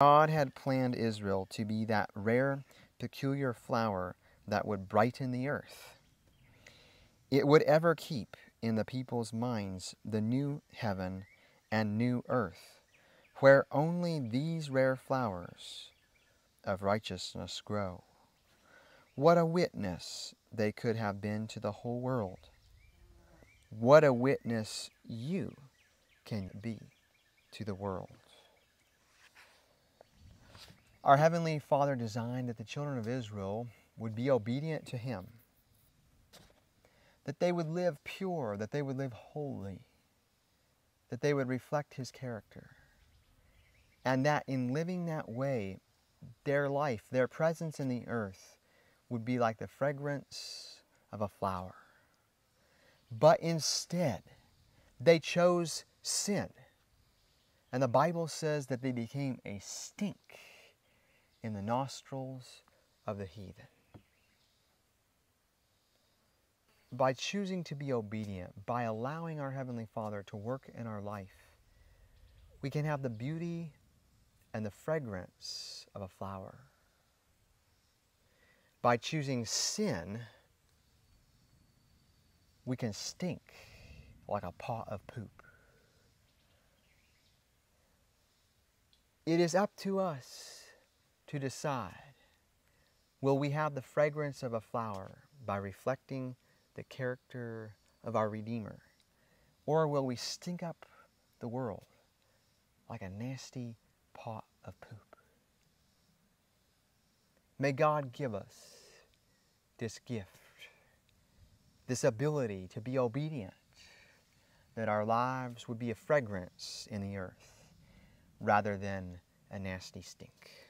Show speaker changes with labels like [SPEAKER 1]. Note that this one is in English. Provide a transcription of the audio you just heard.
[SPEAKER 1] God had planned Israel to be that rare, peculiar flower that would brighten the earth. It would ever keep in the people's minds the new heaven and new earth, where only these rare flowers of righteousness grow. What a witness they could have been to the whole world. What a witness you can be to the world. Our Heavenly Father designed that the children of Israel would be obedient to Him, that they would live pure, that they would live holy, that they would reflect His character, and that in living that way, their life, their presence in the earth, would be like the fragrance of a flower. But instead, they chose sin. And the Bible says that they became a stink in the nostrils of the heathen. By choosing to be obedient, by allowing our Heavenly Father to work in our life, we can have the beauty and the fragrance of a flower. By choosing sin, we can stink like a pot of poop. It is up to us to decide will we have the fragrance of a flower by reflecting the character of our Redeemer? Or will we stink up the world like a nasty pot of poop? May God give us this gift, this ability to be obedient, that our lives would be a fragrance in the earth rather than a nasty stink.